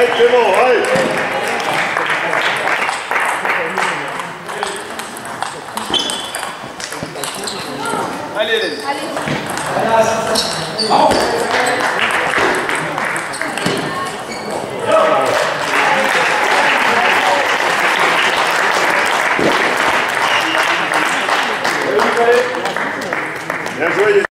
Allez, Clément, allez Allez, Hélène. Bien joué,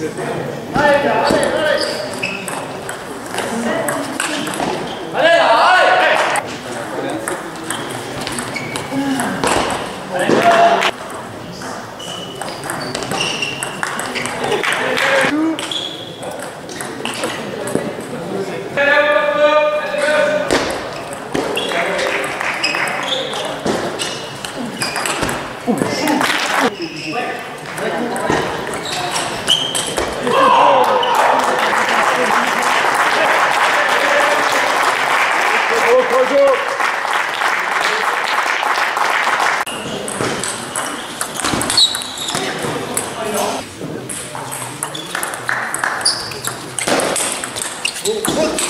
Allez, oh